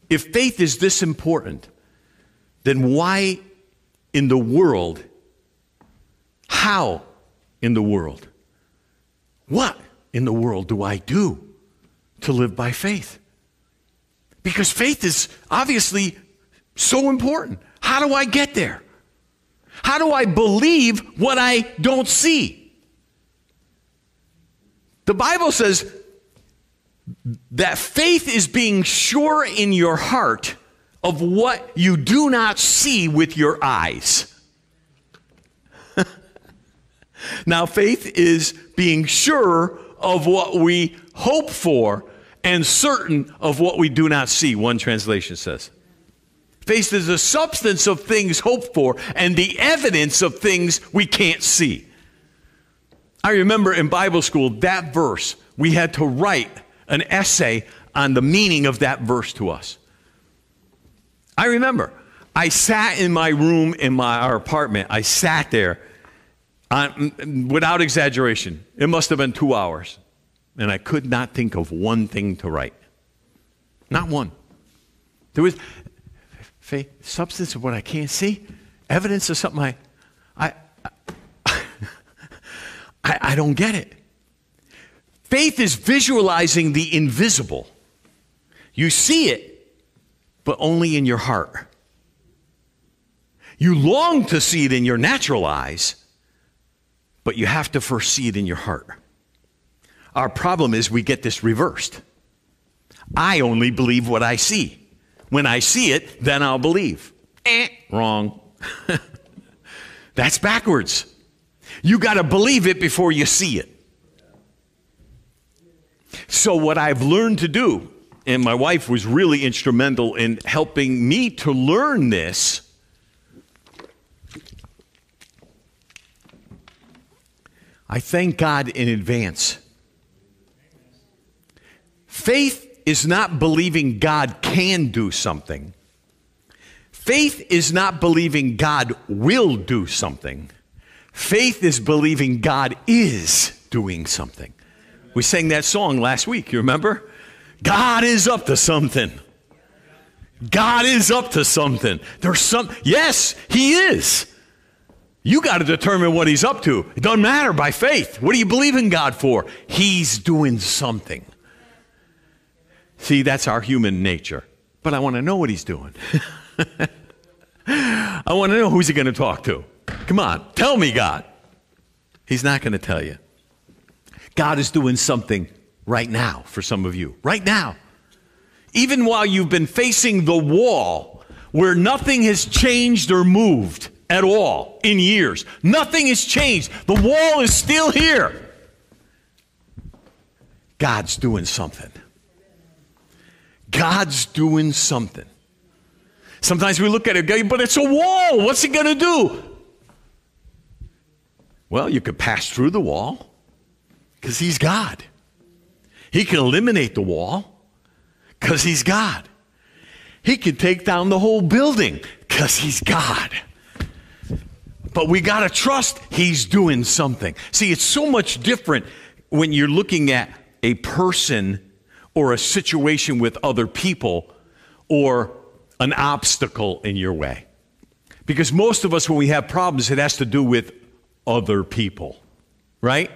A: If faith is this important, then why in the world, how in the world, what in the world do I do to live by faith? Because faith is obviously so important. How do I get there? How do I believe what I don't see? The Bible says that faith is being sure in your heart of what you do not see with your eyes. now, faith is being sure of what we hope for and certain of what we do not see, one translation says. Faith is the substance of things hoped for and the evidence of things we can't see. I remember in Bible school that verse, we had to write an essay on the meaning of that verse to us. I remember I sat in my room in my our apartment. I sat there on, without exaggeration. It must have been two hours. And I could not think of one thing to write. Not one. There was faith, substance of what I can't see, evidence of something I, I, I, I don't get it. Faith is visualizing the invisible. You see it, but only in your heart. You long to see it in your natural eyes, but you have to first see it in your heart. Our problem is we get this reversed. I only believe what I see. When I see it, then I'll believe. Eh, wrong. That's backwards. You got to believe it before you see it. So, what I've learned to do, and my wife was really instrumental in helping me to learn this. I thank God in advance. Faith is not believing God can do something. Faith is not believing God will do something. Faith is believing God is doing something. We sang that song last week, you remember? God is up to something. God is up to something. There's some, yes, He is. You got to determine what He's up to. It doesn't matter by faith. What do you believe in God for? He's doing something. See, that's our human nature. But I want to know what He's doing. I want to know who's He going to talk to. Come on, tell me, God. He's not going to tell you. God is doing something right now for some of you. Right now. Even while you've been facing the wall where nothing has changed or moved at all in years, nothing has changed. The wall is still here. God's doing something. God's doing something. Sometimes we look at it, but it's a wall. What's it going to do? Well, you could pass through the wall because he's God. He can eliminate the wall because he's God. He can take down the whole building because he's God. But we got to trust he's doing something. See, it's so much different when you're looking at a person or a situation with other people or an obstacle in your way. Because most of us, when we have problems, it has to do with other people, right?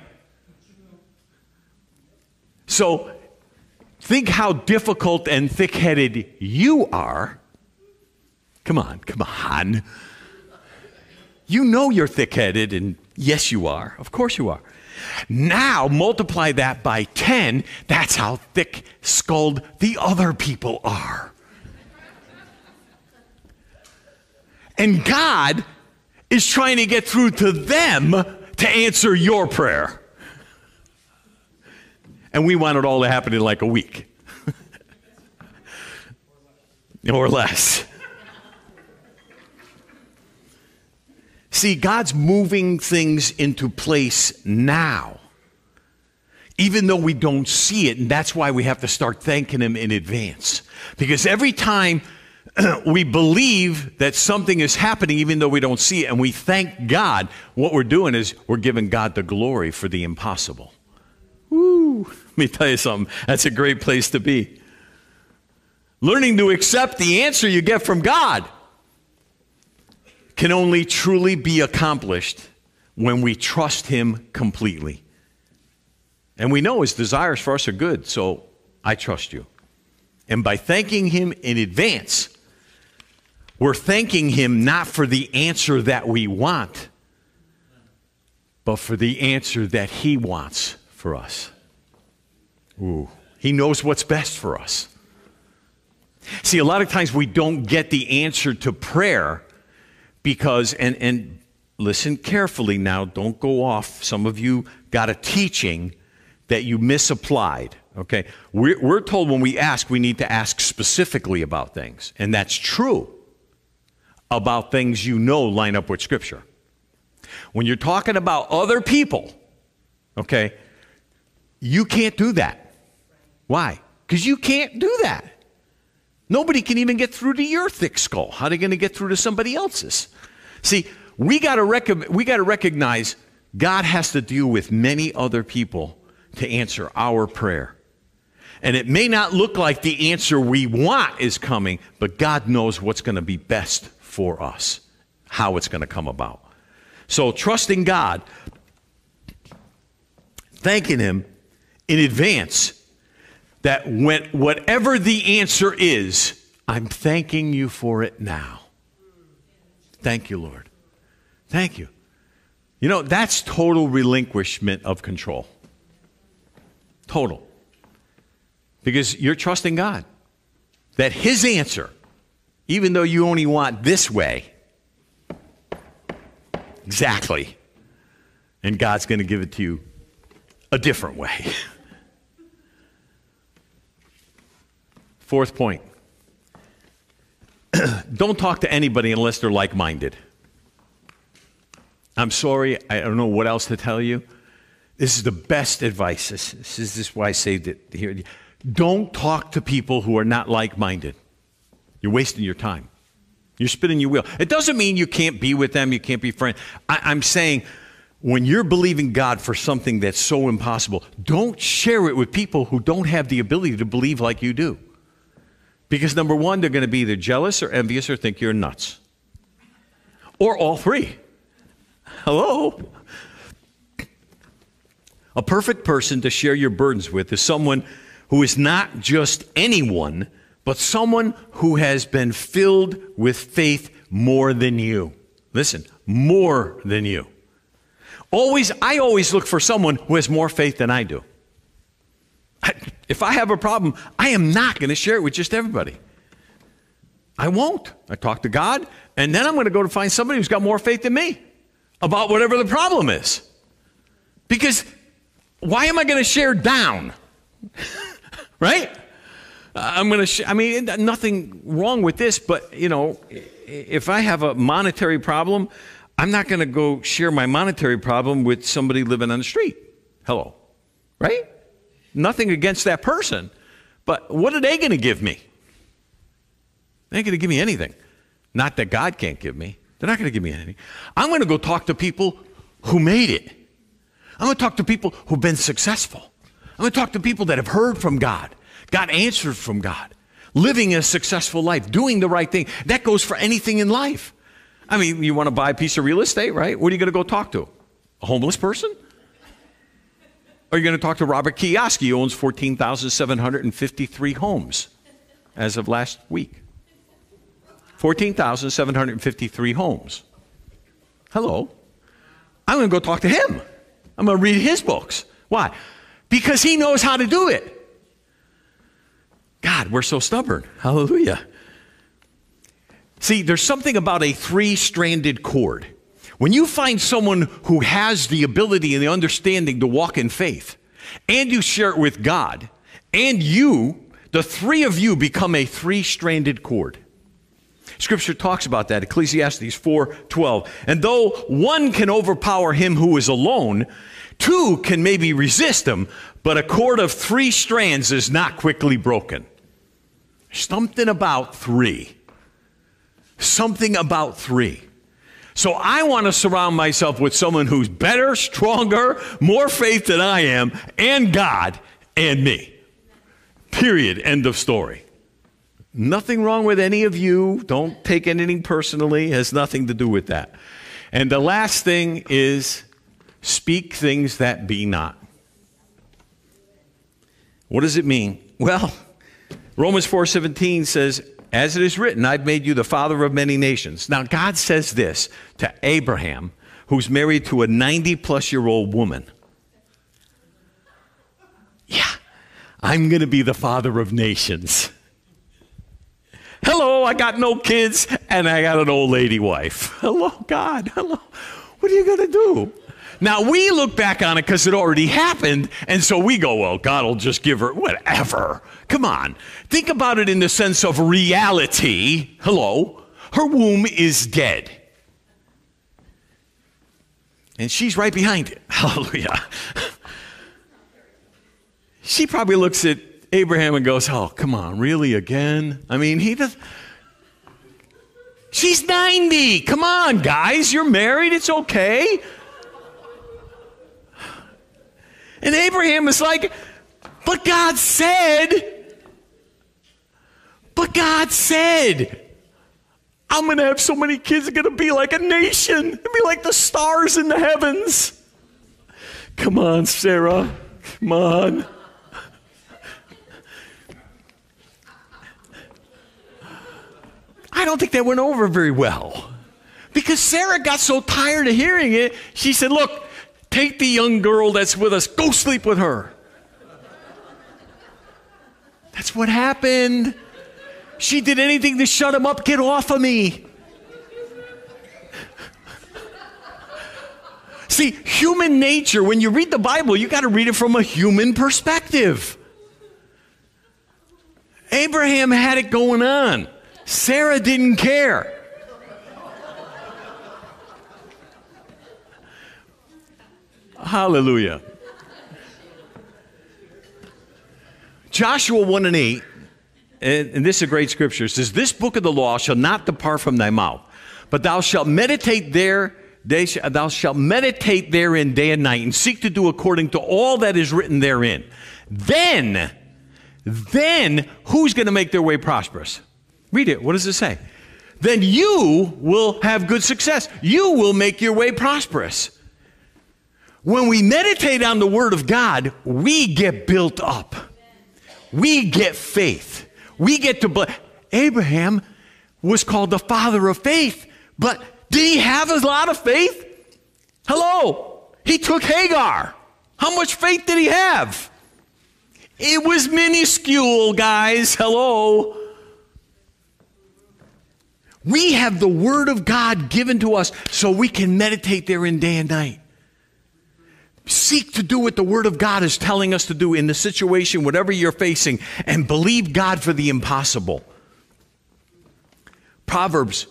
A: So think how difficult and thick headed you are. Come on, come on. You know you're thick headed, and yes, you are. Of course, you are. Now multiply that by 10. That's how thick skulled the other people are. And God is trying to get through to them to answer your prayer. And we want it all to happen in like a week or less. See, God's moving things into place now, even though we don't see it. And that's why we have to start thanking Him in advance. Because every time we believe that something is happening, even though we don't see it, and we thank God, what we're doing is we're giving God the glory for the impossible. Woo! Let me tell you something. That's a great place to be. Learning to accept the answer you get from God can only truly be accomplished when we trust Him completely. And we know His desires for us are good, so I trust you. And by thanking Him in advance, we're thanking Him not for the answer that we want, but for the answer that He wants for us. Ooh, He knows what's best for us. See, a lot of times we don't get the answer to prayer because, and, and listen carefully now, don't go off. Some of you got a teaching that you misapplied. Okay? We're, we're told when we ask, we need to ask specifically about things. And that's true about things you know line up with Scripture. When you're talking about other people, okay, you can't do that. Why? Because you can't do that. Nobody can even get through to your thick skull. How are they going to get through to somebody else's? See, we got to rec- to recognize God has to deal with many other people to answer our prayer. And it may not look like the answer we want is coming, but God knows what's going to be best for us, how it's going to come about. So trusting God, thanking Him in advance that when whatever the answer is, I'm thanking you for it now. Thank you, Lord. Thank you. You know, that's total relinquishment of control. Total. Because you're trusting God that His answer, even though you only want this way, exactly, and God's going to give it to you a different way. Fourth point don't talk to anybody unless they're like minded. I'm sorry, I don't know what else to tell you. This is the best advice. This, this is this why I saved it here. Don't talk to people who are not like minded. You're wasting your time. You're spinning your wheel. It doesn't mean you can't be with them, you can't be friends. I, I'm saying when you're believing God for something that's so impossible, don't share it with people who don't have the ability to believe like you do. Because number one, they're going to be either jealous or envious or think you're nuts. Or all three. Hello? A perfect person to share your burdens with is someone who is not just anyone, but someone who has been filled with faith more than you. Listen, more than you. Always, I always look for someone who has more faith than I do. If I have a problem, I am not going to share it with just everybody. I won't. I talk to God, and then I'm going to go to find somebody who's got more faith than me about whatever the problem is. Because why am I going to share down? right? I'm going to, sh- I mean, nothing wrong with this, but, you know, if I have a monetary problem, I'm not going to go share my monetary problem with somebody living on the street. Hello. Right? Nothing against that person. But what are they going to give me? They ain't going to give me anything. Not that God can't give me. They're not going to give me anything. I'm going to go talk to people who made it. I'm going to talk to people who've been successful. I'm going to talk to people that have heard from God, got answers from God, living a successful life, doing the right thing. That goes for anything in life. I mean, you want to buy a piece of real estate, right? What are you going to go talk to? A homeless person? Are you going to talk to Robert Kiyosaki, who owns 14,753 homes as of last week? 14,753 homes. Hello. I'm going to go talk to him. I'm going to read his books. Why? Because he knows how to do it. God, we're so stubborn. Hallelujah. See, there's something about a three stranded cord. When you find someone who has the ability and the understanding to walk in faith, and you share it with God, and you, the three of you become a three stranded cord. Scripture talks about that, Ecclesiastes 4:12. And though one can overpower him who is alone, two can maybe resist him, but a cord of three strands is not quickly broken. Something about three. Something about three. So I want to surround myself with someone who's better, stronger, more faith than I am, and God and me. Period. End of story. Nothing wrong with any of you. Don't take anything personally. It has nothing to do with that. And the last thing is speak things that be not. What does it mean? Well, Romans 4:17 says as it is written, I've made you the father of many nations. Now, God says this to Abraham, who's married to a 90 plus year old woman. Yeah, I'm going to be the father of nations. Hello, I got no kids and I got an old lady wife. Hello, God. Hello. What are you going to do? Now, we look back on it because it already happened, and so we go, well, God will just give her whatever. Come on. Think about it in the sense of reality. Hello. Her womb is dead. And she's right behind it. Hallelujah. She probably looks at Abraham and goes, Oh, come on, really again? I mean, he does. She's 90. Come on, guys, you're married. It's okay. And Abraham is like, But God said, but God said, I'm going to have so many kids, it's going to be like a nation. It'll be like the stars in the heavens. Come on, Sarah. Come on. I don't think that went over very well. Because Sarah got so tired of hearing it, she said, Look, take the young girl that's with us, go sleep with her. That's what happened. She did anything to shut him up. Get off of me. See, human nature, when you read the Bible, you got to read it from a human perspective. Abraham had it going on, Sarah didn't care. Hallelujah. Joshua 1 and 8, and, and this is a great scripture, says, This book of the law shall not depart from thy mouth, but thou shalt meditate there, sh- thou shalt meditate therein day and night, and seek to do according to all that is written therein. Then, then who's going to make their way prosperous? Read it. What does it say? Then you will have good success. You will make your way prosperous. When we meditate on the Word of God, we get built up. We get faith. We get to. Bl- Abraham was called the father of faith, but did he have a lot of faith? Hello. He took Hagar. How much faith did he have? It was minuscule, guys. Hello. We have the Word of God given to us so we can meditate therein day and night. Seek to do what the Word of God is telling us to do in the situation, whatever you're facing, and believe God for the impossible. Proverbs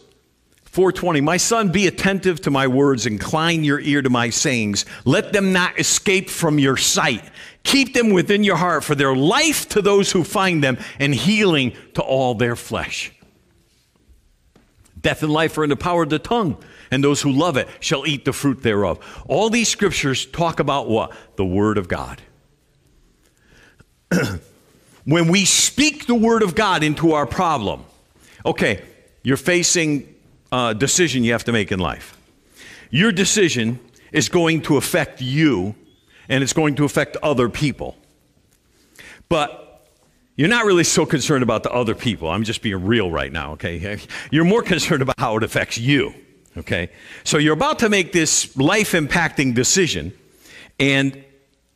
A: 420 My son, be attentive to my words, incline your ear to my sayings. Let them not escape from your sight. Keep them within your heart, for they're life to those who find them, and healing to all their flesh. Death and life are in the power of the tongue and those who love it shall eat the fruit thereof. All these scriptures talk about what? The Word of God. when we speak the Word of God into our problem, okay, you're facing a decision you have to make in life. Your decision is going to affect you and it's going to affect other people. But you're not really so concerned about the other people. I'm just being real right now, okay? You're more concerned about how it affects you. Okay? So you're about to make this life impacting decision, and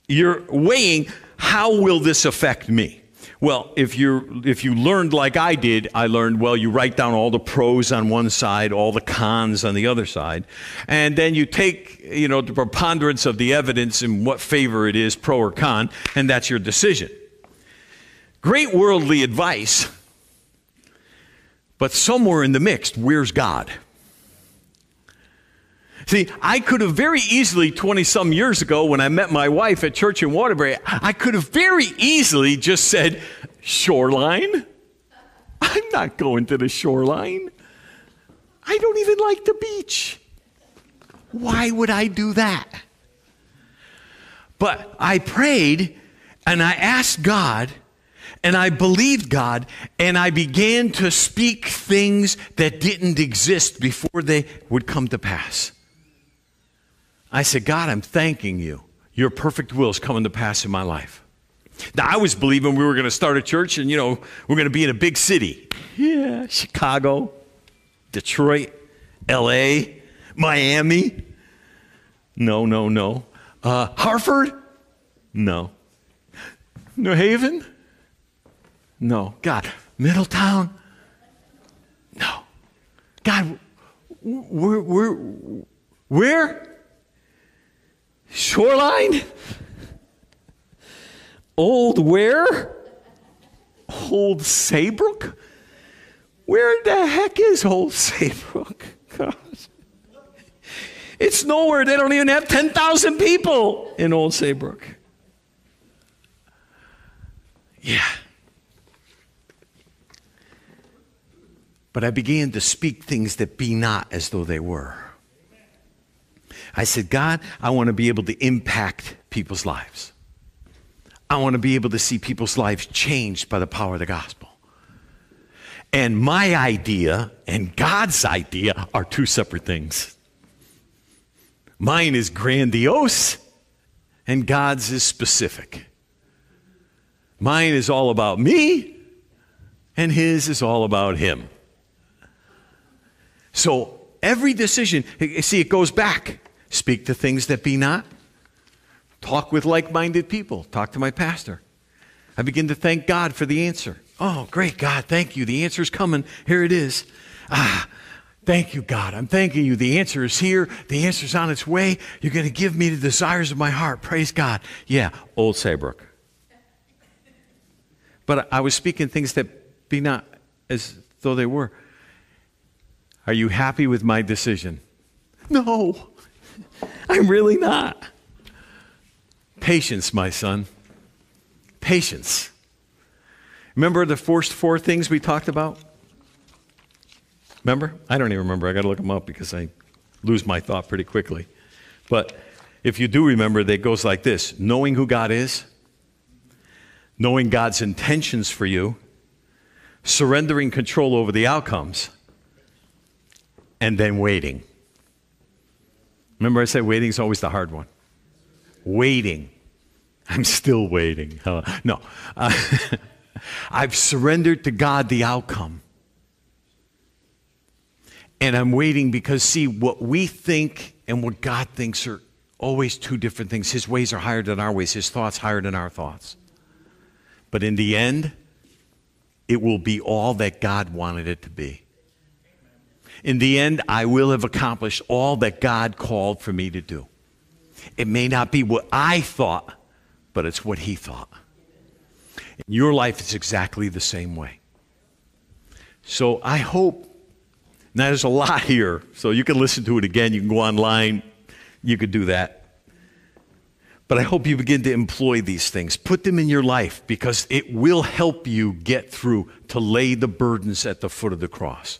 A: you're weighing how will this affect me? Well, if you if you learned like I did, I learned well. You write down all the pros on one side, all the cons on the other side, and then you take you know the preponderance of the evidence and what favor it is, pro or con, and that's your decision. Great worldly advice, but somewhere in the mix, where's God? See, I could have very easily, 20 some years ago, when I met my wife at church in Waterbury, I could have very easily just said, Shoreline? I'm not going to the shoreline. I don't even like the beach. Why would I do that? But I prayed and I asked God and I believed God and I began to speak things that didn't exist before they would come to pass. I said, God, I'm thanking you. Your perfect will is coming to pass in my life. Now, I was believing we were going to start a church and, you know, we're going to be in a big city. Yeah, Chicago, Detroit, LA, Miami. No, no, no. Uh, Hartford? No. New Haven? No. God, Middletown? No. God, where, where, where? Shoreline? Old where? Old Saybrook? Where the heck is Old Saybrook? God. It's nowhere. They don't even have 10,000 people in Old Saybrook. Yeah. But I began to speak things that be not as though they were. I said, God, I want to be able to impact people's lives. I want to be able to see people's lives changed by the power of the gospel. And my idea and God's idea are two separate things. Mine is grandiose, and God's is specific. Mine is all about me, and His is all about Him. So every decision, see, it goes back. Speak to things that be not. Talk with like minded people. Talk to my pastor. I begin to thank God for the answer. Oh, great, God, thank you. The answer's coming. Here it is. Ah, thank you, God. I'm thanking you. The answer is here. The answer's on its way. You're going to give me the desires of my heart. Praise God. Yeah, Old Saybrook. But I was speaking things that be not as though they were. Are you happy with my decision? No, I'm really not. Patience, my son. Patience. Remember the first four things we talked about? Remember? I don't even remember. I got to look them up because I lose my thought pretty quickly. But if you do remember, it goes like this knowing who God is, knowing God's intentions for you, surrendering control over the outcomes, and then waiting. Remember, I said waiting is always the hard one. Waiting. I'm still waiting. no. Uh, I've surrendered to God the outcome. And I'm waiting because, see, what we think and what God thinks are always two different things. His ways are higher than our ways, His thoughts higher than our thoughts. But in the end, it will be all that God wanted it to be. In the end, I will have accomplished all that God called for me to do. It may not be what I thought, but it's what He thought. Your life is exactly the same way. So I hope, now there's a lot here, so you can listen to it again. You can go online, you could do that. But I hope you begin to employ these things. Put them in your life because it will help you get through to lay the burdens at the foot of the cross.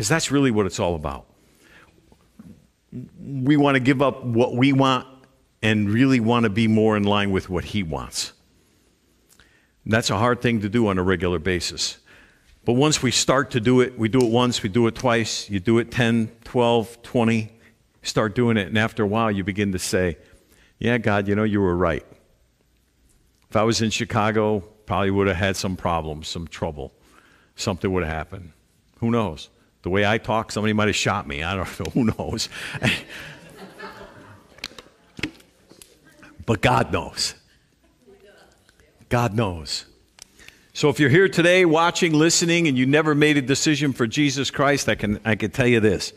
A: Because that's really what it's all about. We want to give up what we want and really want to be more in line with what He wants. That's a hard thing to do on a regular basis. But once we start to do it, we do it once, we do it twice, you do it 10, 12, 20, start doing it, and after a while you begin to say, Yeah, God, you know, you were right. If I was in Chicago, probably would have had some problems, some trouble. Something would have happened. Who knows? The way I talk, somebody might have shot me. I don't know. Who knows? but God knows. God knows. So if you're here today watching, listening, and you never made a decision for Jesus Christ, I can, I can tell you this.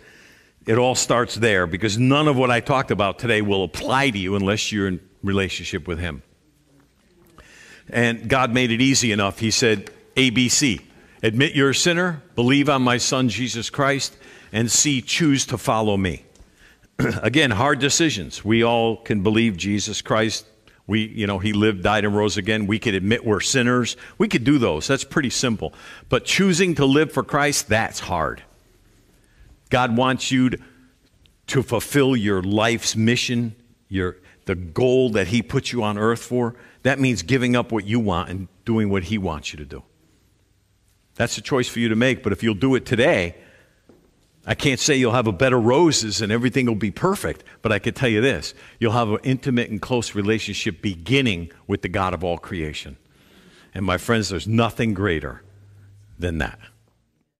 A: It all starts there because none of what I talked about today will apply to you unless you're in relationship with Him. And God made it easy enough. He said, ABC admit you're a sinner, believe on my Son Jesus Christ, and C, choose to follow me. Again, hard decisions. We all can believe Jesus Christ we, you know, he lived, died, and rose again. We could admit we're sinners. We could do those. That's pretty simple. But choosing to live for Christ, that's hard. God wants you to, to fulfill your life's mission, your, the goal that he put you on earth for. That means giving up what you want and doing what he wants you to do. That's a choice for you to make. But if you'll do it today, I can't say you'll have a bed of roses and everything will be perfect, but I can tell you this you'll have an intimate and close relationship beginning with the God of all creation. And my friends, there's nothing greater than that.